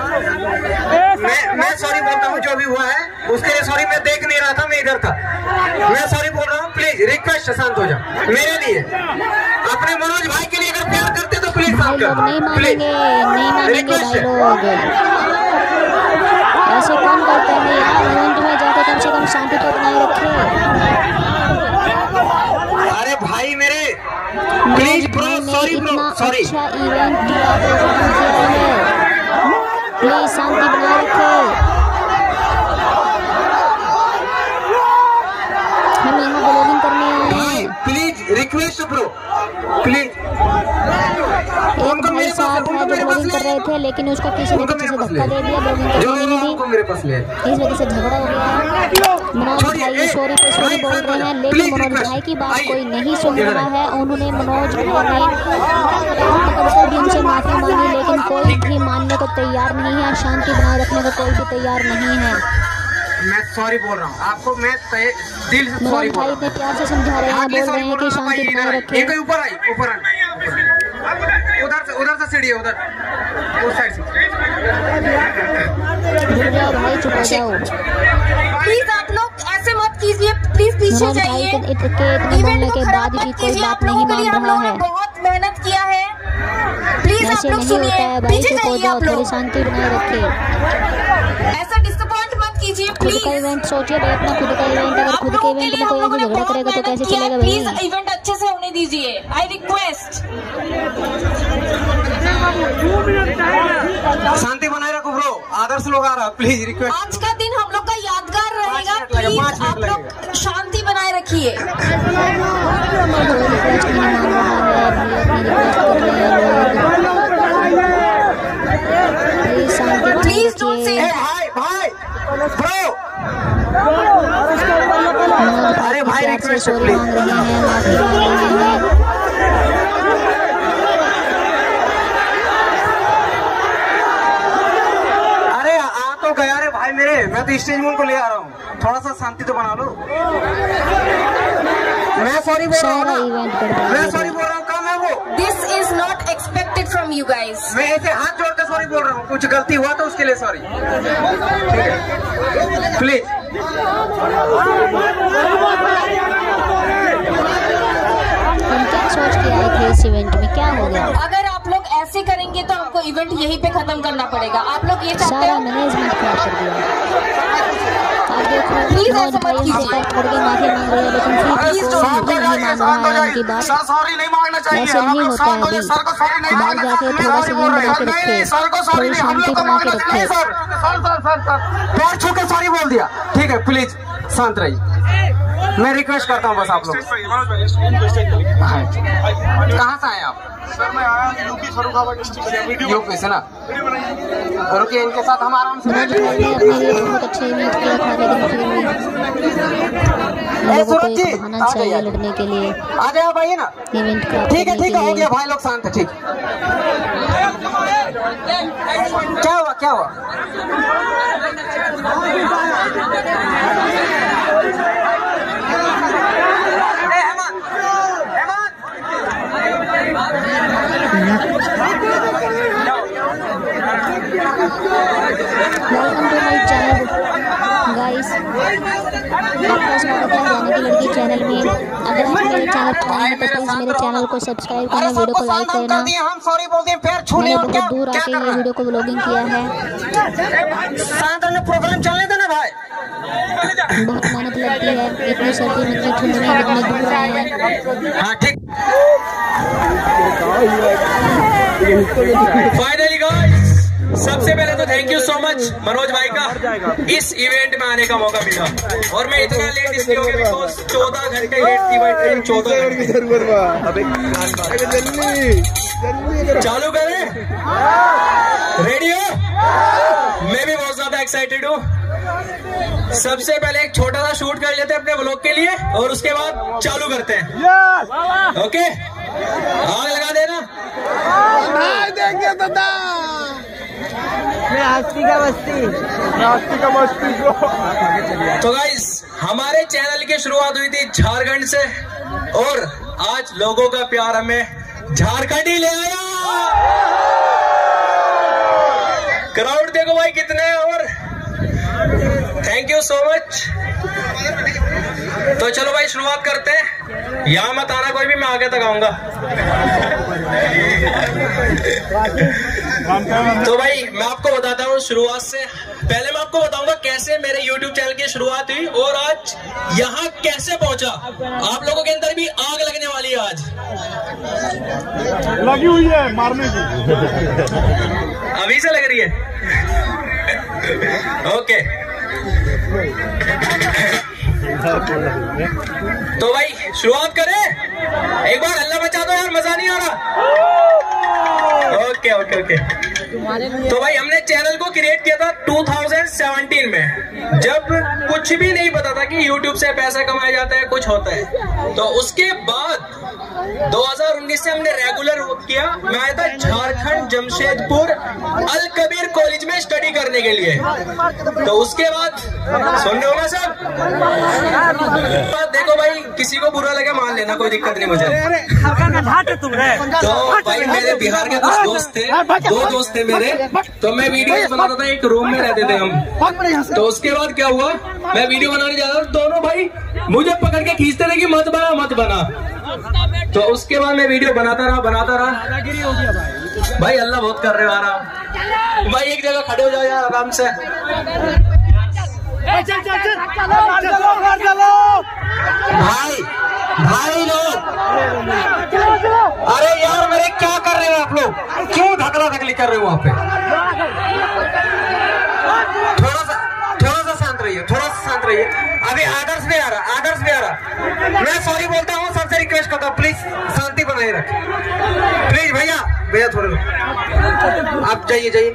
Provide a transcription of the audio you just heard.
मैं मैं सॉरी बोलता हूँ जो भी हुआ है उसके लिए सॉरी मैं देख नहीं रहा था मैं इधर था। मैं सॉरी बोल रहा हूँ प्लीज़ रिक्वेस्ट शांत हो जाओ मेरे लिए। अपने मनोज भाई के लिए अगर प्यार करते तो प्लीज़ नहीं मानेंगे भाई लोग। ऐसे कौन करते हैं? यार इवेंट में जाकर कम से कम शांति तो बनाए रखे अरे भाई मेरे please bro sorry bro sorry अच्छा इवेंट किया प्लीज़ शांति बनाए रखो। हम यहाँ ब्लॉगिंग करने आए हैं। प्लीज़ रिक्वेस्ट ब्रो प्लीज़ एक भाई साहब है जो ब्लॉगिंग कर रहे थे लेकिन उसको किसी ने किसी से धक्का दे दिया ब्लॉगिंग करने मेरे पास ले। इस वजह से झगड़ा हो गया। मनोज भाई सॉरी पे सॉरी बोल रहे हैं लेकिन मनोज भाई की बात कोई नहीं सुन रहा है। उन्होंने मनोज भाई ने भी उनसे माफ़ी मांगी लेकिन कोई भी मानने को तैयार नहीं है शांति बनाए रखने को कोई भी तैयार नहीं है। मैं सॉरी बोल रहा हूँ। आपको मैं तय- दिल से सॉरी बोल रहा हूँ। प्यार से समझा रहे हैं बोल रहे हैं कि शांति बनाए रखें। एक ऊपर आई ऊपर उधर से उधर से सीढ़ी है उधर। उस साइड से। गिर भाई चुप जाओ प्लीज़ आप लोग ऐसे मत कीजिए। प्लीज़ पीछे जाइए। के इतने बोलने के बाद भी कोई बात नहीं मान रहा है। बहुत मेहनत किया है। प्लीज़ आप लोग सुनिए। है पीछे जाइए आप लोग। शांति बनाए रखे। ऐसा डिसअपॉइंट मत कीजिए खुद का इवेंट सोचिए भाई अपना खुद का इवेंट अगर खुद के इवेंट में कोई ऐसे झगड़ा करेगा तो कैसे चलेगा भाई? प्लीज़ इवेंट अच्छे से होने दीजिए। आई रिक्वेस्ट शांति बनाए रखो। आदर्श लोग आ रहा प्लीज़ रिक्वेस्ट आज का दिन हम लोग का यादगार रहेगा प्लीज़ आप लोग शांति बनाए रखिए। रिक्वेस्ट रिक्वेस्ट प्लीज़ भाई भाई ब्रो अरे भाई, प्यार से request है, सॉरी please. मांग रहे हैं माफ़ी मांग रहे हैं अरे आ तो गया रे भाई मेरे मैं तो स्टेज में उनको ले आ रहा हूँ। थोड़ा सा शांति तो बना लो। मैं सॉरी बोल रहा हूँ मैं सॉरी बोल रहा हूँ। कम है वो? This is not expected from you guys मैं ऐसे हाथ जोड़ के सॉरी बोल रहा हूँ। कुछ गलती हुआ तो उसके लिए सॉरी प्लीज़ हम क्या सोच के आए थे इस इवेंट में? क्या हो गया? अगर ऐसे करेंगे तो आपको इवेंट यहीं पे खत्म करना पड़ेगा आप लोग ये चाहते हो मैनेजमेंट खराब कर दिया मनोज ऐसा मत कीजिए। माफ़ी मांग रहे हैं लेकिन है बात सॉरी नहीं मांगना चाहिए ऐसे नहीं होता है अभी सर को सॉरी नहीं बाहर मांगना जाके थोड़ा सा बोल बना के रखे सर को सॉरी थोड़ी नहीं शांति बना के मांगना रखे sir sir sir sir sir पैर छू के सॉरी बोल दिया ठीक है प्लीज़ शांत रहिए मैं रिक्वेस्ट करता हूँ बस आप लोग हाँ। कहाँ से आए आप सर मैं आया यूपी फरुखाबाद डिस्ट्रिक्ट से। यूपी से ना? रुकिए इनके साथ हम आराम से बहुत अच्छे चाहिए लड़ने के लिए। आ जाओ भाई ना। ठीक है ठीक है हो गया भाई लोग शांत है ठीक। क्या हुआ क्या हुआ? Welcome to my channel guys आपका स्वागत है जाने की लड़की चैनल में अगर आप मेरे चैनल पर हैं तो प्लीज़ मेरे चैनल को सब्सक्राइब करना वीडियो को लाइक करना मैंने बहुत दूर आके ये वीडियो को ब्लॉगिंग किया है है बहुत मेहनत लगती है इतनी सर्दी इतनी ठंड में इतने दूर आए हैं हाँ ठीक फाइनली गाइस सबसे पहले तो thank you so much Manoj भाई का। इस इवेंट में आने का मौका मिला। और मैं इतना लेट इसलिए हो गया बिकॉज़ चौदह घंटे लेट थी भाई ट्रेन चौदह घंटे। चालू करें। रेडियो मैं भी बहुत ज़्यादा एक्साइटेड हूँ। सबसे पहले एक छोटा सा शूट कर लेते हैं अपने ब्लॉग के लिए और उसके बाद चालू करते हैं। ओके आग लगा देना। तो गाइस हमारे चैनल की शुरुआत हुई थी झारखंड से और आज लोगों का प्यार हमें झारखंड ही ले आया। क्राउड देखो भाई कितने हैं और थैंक यू सो मच तो चलो भाई शुरुआत करते हैं। यहाँ मत आना कोई भी मैं आगे तक आऊँगा। तो भाई मैं आपको बताता हूँ शुरुआत से। पहले मैं आपको बताऊँगा कैसे मेरे YouTube चैनल की शुरुआत हुई और आज यहाँ कैसे पहुँचा। आप लोगों के अंदर भी आग लगने वाली है आज। लगी हुई है मारने की। अभी से लग रही है? ओके। तो भाई, शुरुआत करें। एक बार अल्लाह बचा दो यार, मज़ा नहीं आ रहा। Okay okay okay. तो भाई, हमने चैनल को क्रिएट किया था 2017 में। जब कुछ भी नहीं पता था कि YouTube से पैसा कमाया जाता है, कुछ होता है। तो उसके बाद 2019 से हमने रेगुलर वर्क किया। मैं आया था झारखंड, जमशेदपुर, अल कबीर कॉलेज में स्टडी करने के लिए। तो उसके बाद सुन रहे हो ना सब देखो भाई, किसी को बुरा लगे मान लेना, कोई दिक्कत नहीं मुझे। तो भाई, मेरे बिहार के कुछ दोस्त थे, दो दोस्त थे मेरे। तो मैं वीडियो बनाता था, एक रूम में रहते थे हम। तो उसके बाद क्या हुआ? मैं वीडियो बनाने जा रहा था, दोनों भाई मुझे पकड़ के खींचते थे कि मत बना मत बना। तो उसके बाद मैं वीडियो बनाता रहा बनाता रहा। भाई अल्लाह बहुत कर रहे हो आराम भाई एक जगह खड़े हो जाओ यार आराम से। भाई भाई लोग। अरे यार मेरे क्या कर रहे हो आप लोग? क्यों धकला धकली कर रहे हो वहाँ पे? शांत रहिए। अभी आदर्श भी आ रहा, आदर्श भी आ रहा। मैं सॉरी बोलता हूँ, सबसे रिक्वेस्ट करता हूँ प्लीज़ शांति बनाए रखे। प्लीज़ भैया भैया थोड़े आप जाइए जाइए।